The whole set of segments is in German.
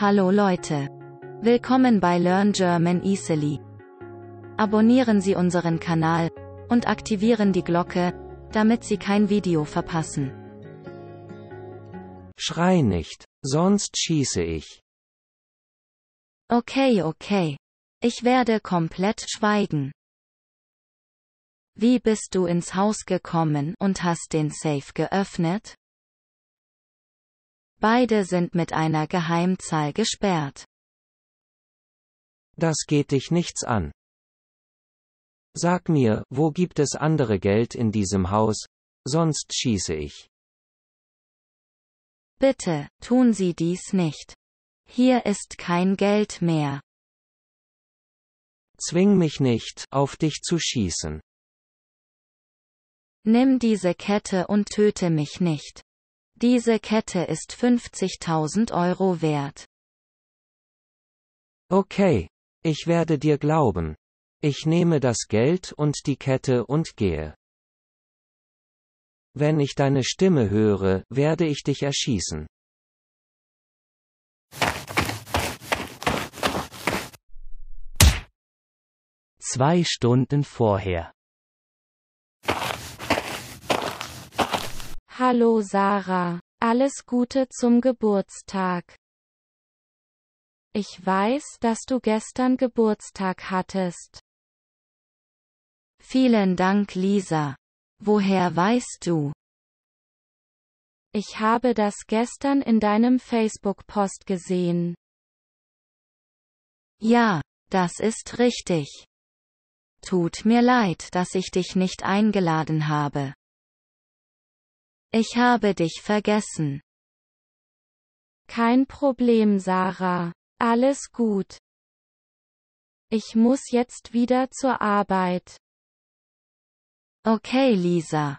Hallo Leute. Willkommen bei Learn German Easily. Abonnieren Sie unseren Kanal und aktivieren die Glocke, damit Sie kein Video verpassen. Schrei nicht, sonst schieße ich. Okay, okay. Ich werde komplett schweigen. Wie bist du ins Haus gekommen und hast den Safe geöffnet? Beide sind mit einer Geheimzahl gesperrt. Das geht dich nichts an. Sag mir, wo gibt es andere Geld in diesem Haus, sonst schieße ich. Bitte, tun Sie dies nicht. Hier ist kein Geld mehr. Zwing mich nicht, auf dich zu schießen. Nimm diese Kette und töte mich nicht. Diese Kette ist 50.000 Euro wert. Okay. Ich werde dir glauben. Ich nehme das Geld und die Kette und gehe. Wenn ich deine Stimme höre, werde ich dich erschießen. Zwei Stunden vorher. Hallo Sarah, alles Gute zum Geburtstag. Ich weiß, dass du gestern Geburtstag hattest. Vielen Dank Lisa. Woher weißt du? Ich habe das gestern in deinem Facebook-Post gesehen. Ja, das ist richtig. Tut mir leid, dass ich dich nicht eingeladen habe. Ich habe dich vergessen. Kein Problem, Sarah. Alles gut. Ich muss jetzt wieder zur Arbeit. Okay, Lisa.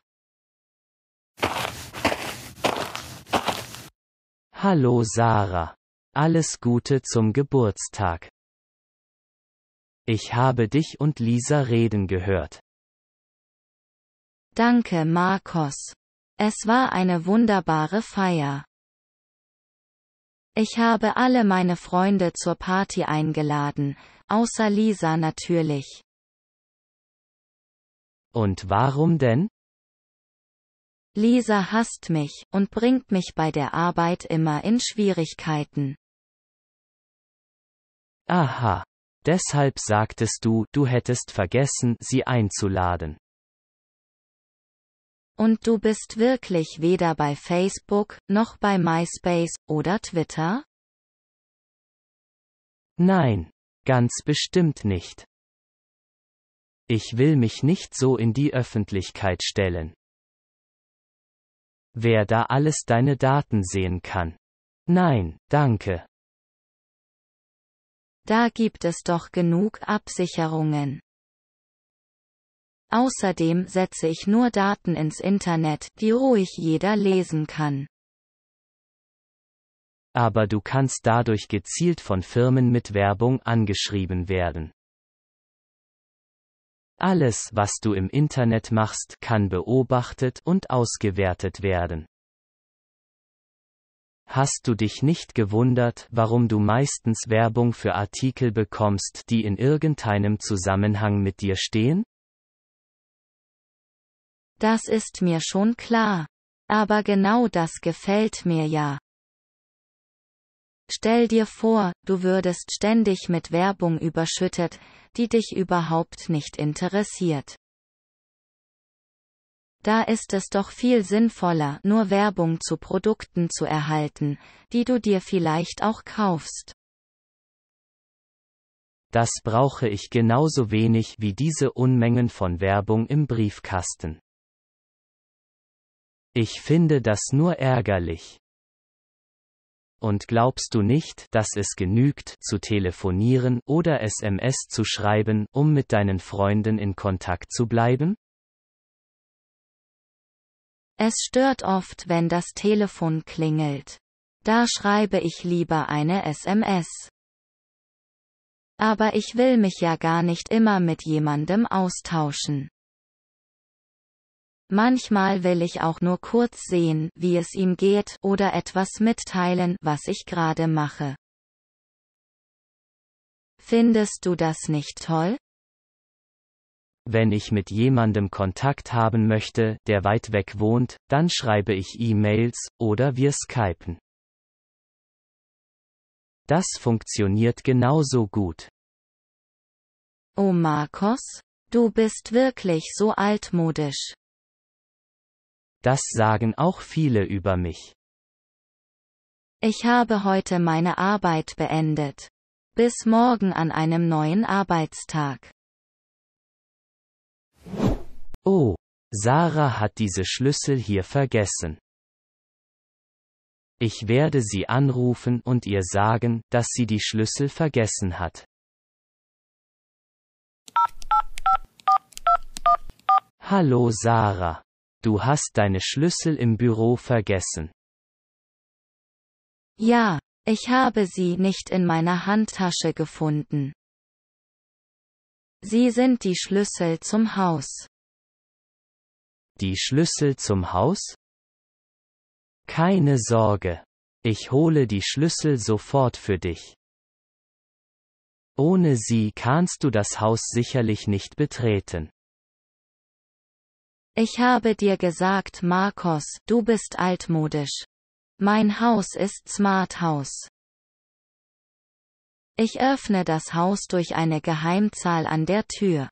Hallo Sarah. Alles Gute zum Geburtstag. Ich habe dich und Lisa reden gehört. Danke, Markus. Es war eine wunderbare Feier. Ich habe alle meine Freunde zur Party eingeladen, außer Lisa natürlich. Und warum denn? Lisa hasst mich und bringt mich bei der Arbeit immer in Schwierigkeiten. Aha. Deshalb sagtest du, du hättest vergessen, sie einzuladen. Und du bist wirklich weder bei Facebook, noch bei MySpace, oder Twitter? Nein, ganz bestimmt nicht. Ich will mich nicht so in die Öffentlichkeit stellen. Wer da alles deine Daten sehen kann. Nein, danke. Da gibt es doch genug Absicherungen. Außerdem setze ich nur Daten ins Internet, die ruhig jeder lesen kann. Aber du kannst dadurch gezielt von Firmen mit Werbung angeschrieben werden. Alles, was du im Internet machst, kann beobachtet und ausgewertet werden. Hast du dich nicht gewundert, warum du meistens Werbung für Artikel bekommst, die in irgendeinem Zusammenhang mit dir stehen? Das ist mir schon klar. Aber genau das gefällt mir ja. Stell dir vor, du würdest ständig mit Werbung überschüttet, die dich überhaupt nicht interessiert. Da ist es doch viel sinnvoller, nur Werbung zu Produkten zu erhalten, die du dir vielleicht auch kaufst. Das brauche ich genauso wenig wie diese Unmengen von Werbung im Briefkasten. Ich finde das nur ärgerlich. Und glaubst du nicht, dass es genügt, zu telefonieren oder SMS zu schreiben, um mit deinen Freunden in Kontakt zu bleiben? Es stört oft, wenn das Telefon klingelt. Da schreibe ich lieber eine SMS. Aber ich will mich ja gar nicht immer mit jemandem austauschen. Manchmal will ich auch nur kurz sehen, wie es ihm geht, oder etwas mitteilen, was ich gerade mache. Findest du das nicht toll? Wenn ich mit jemandem Kontakt haben möchte, der weit weg wohnt, dann schreibe ich E-Mails oder wir skypen. Das funktioniert genauso gut. Oh Markus, du bist wirklich so altmodisch. Das sagen auch viele über mich. Ich habe heute meine Arbeit beendet. Bis morgen an einem neuen Arbeitstag. Oh, Sarah hat diese Schlüssel hier vergessen. Ich werde sie anrufen und ihr sagen, dass sie die Schlüssel vergessen hat. Hallo Sarah. Du hast deine Schlüssel im Büro vergessen. Ja, ich habe sie nicht in meiner Handtasche gefunden. Sie sind die Schlüssel zum Haus. Die Schlüssel zum Haus? Keine Sorge. Ich hole die Schlüssel sofort für dich. Ohne sie kannst du das Haus sicherlich nicht betreten. Ich habe dir gesagt, Marcos, du bist altmodisch. Mein Haus ist Smart House. Ich öffne das Haus durch eine Geheimzahl an der Tür.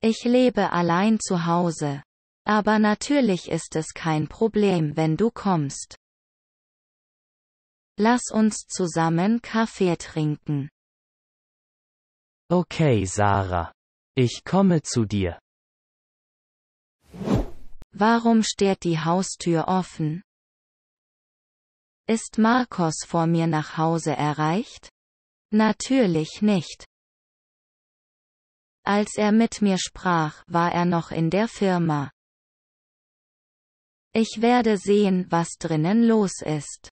Ich lebe allein zu Hause. Aber natürlich ist es kein Problem, wenn du kommst. Lass uns zusammen Kaffee trinken. Okay, Sarah. Ich komme zu dir. Warum steht die Haustür offen? Ist Marcos vor mir nach Hause erreicht? Natürlich nicht. Als er mit mir sprach, war er noch in der Firma. Ich werde sehen, was drinnen los ist.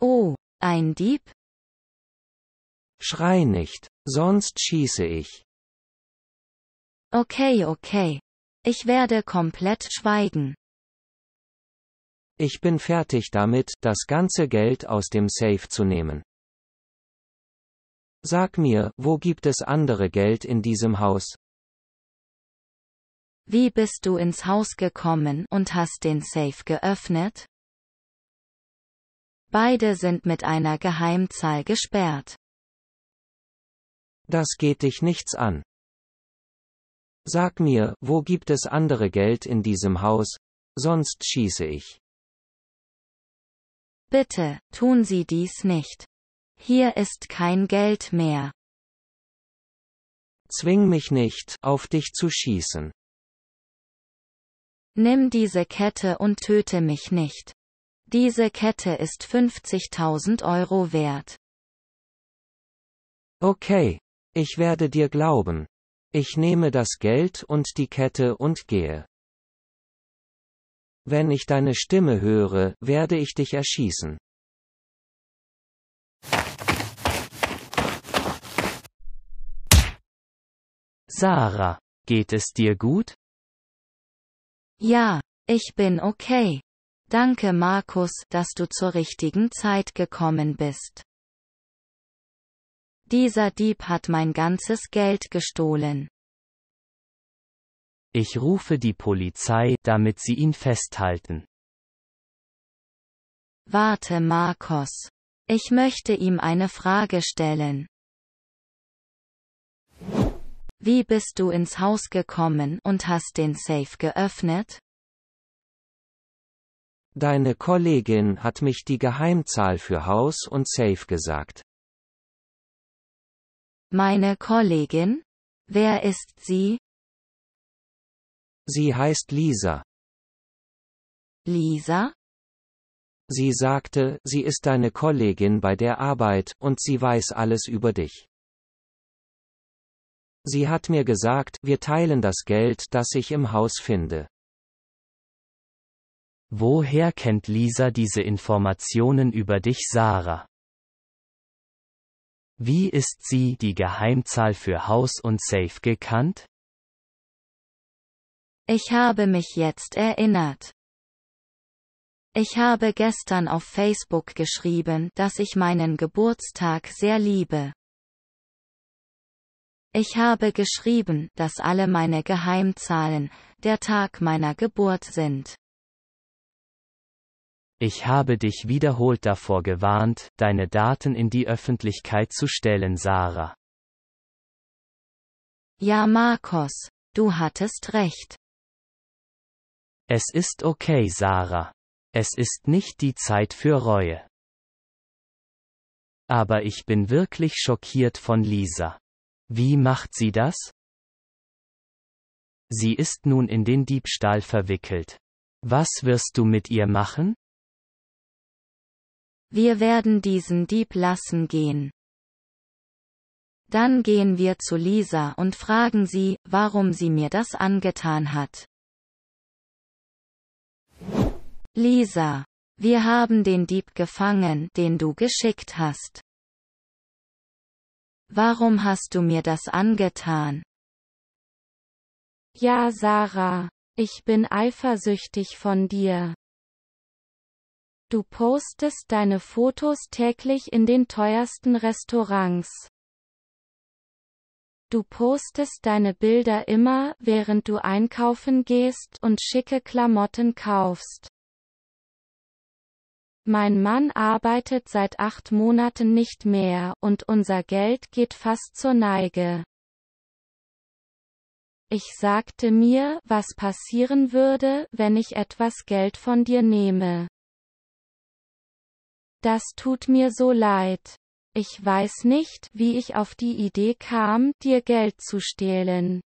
Oh, ein Dieb? Schrei nicht, sonst schieße ich. Okay, okay. Ich werde komplett schweigen. Ich bin fertig damit, das ganze Geld aus dem Safe zu nehmen. Sag mir, wo gibt es andere Geld in diesem Haus? Wie bist du ins Haus gekommen und hast den Safe geöffnet? Beide sind mit einer Geheimzahl gesperrt. Das geht dich nichts an. Sag mir, wo gibt es andere Geld in diesem Haus, sonst schieße ich. Bitte, tun Sie dies nicht. Hier ist kein Geld mehr. Zwing mich nicht, auf dich zu schießen. Nimm diese Kette und töte mich nicht. Diese Kette ist 50.000 Euro wert. Okay, ich werde dir glauben. Ich nehme das Geld und die Kette und gehe. Wenn ich deine Stimme höre, werde ich dich erschießen. Sarah, geht es dir gut? Ja, ich bin okay. Danke Markus, dass du zur richtigen Zeit gekommen bist. Dieser Dieb hat mein ganzes Geld gestohlen. Ich rufe die Polizei, damit sie ihn festhalten. Warte Markus. Ich möchte ihm eine Frage stellen. Wie bist du ins Haus gekommen und hast den Safe geöffnet? Deine Kollegin hat mich die Geheimzahl für Haus und Safe gesagt. Meine Kollegin? Wer ist sie? Sie heißt Lisa. Lisa? Sie sagte, sie ist deine Kollegin bei der Arbeit, und sie weiß alles über dich. Sie hat mir gesagt, wir teilen das Geld, das ich im Haus finde. Woher kennt Lisa diese Informationen über dich, Sarah? Wie ist sie die Geheimzahl für Haus und Safe gekannt? Ich habe mich jetzt erinnert. Ich habe gestern auf Facebook geschrieben, dass ich meinen Geburtstag sehr liebe. Ich habe geschrieben, dass alle meine Geheimzahlen, der Tag meiner Geburt sind. Ich habe dich wiederholt davor gewarnt, deine Daten in die Öffentlichkeit zu stellen, Sarah. Ja, Markus, du hattest recht. Es ist okay, Sarah. Es ist nicht die Zeit für Reue. Aber ich bin wirklich schockiert von Lisa. Wie macht sie das? Sie ist nun in den Diebstahl verwickelt. Was wirst du mit ihr machen? Wir werden diesen Dieb lassen gehen. Dann gehen wir zu Lisa und fragen sie, warum sie mir das angetan hat. Lisa, wir haben den Dieb gefangen, den du geschickt hast. Warum hast du mir das angetan? Ja, Sarah, ich bin eifersüchtig von dir. Du postest deine Fotos täglich in den teuersten Restaurants. Du postest deine Bilder immer, während du einkaufen gehst und schicke Klamotten kaufst. Mein Mann arbeitet seit acht Monaten nicht mehr und unser Geld geht fast zur Neige. Ich sagte mir, was passieren würde, wenn ich etwas Geld von dir nehme. Das tut mir so leid. Ich weiß nicht, wie ich auf die Idee kam, dir Geld zu stehlen.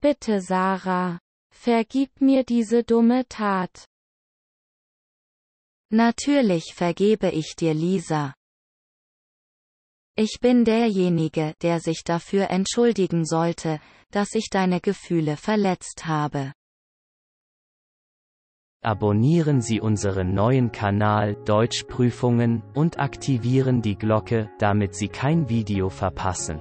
Bitte Sarah. Vergib mir diese dumme Tat. Natürlich vergebe ich dir Lisa. Ich bin derjenige, der sich dafür entschuldigen sollte, dass ich deine Gefühle verletzt habe. Abonnieren Sie unseren neuen Kanal Deutschprüfungen und aktivieren die Glocke, damit Sie kein Video verpassen.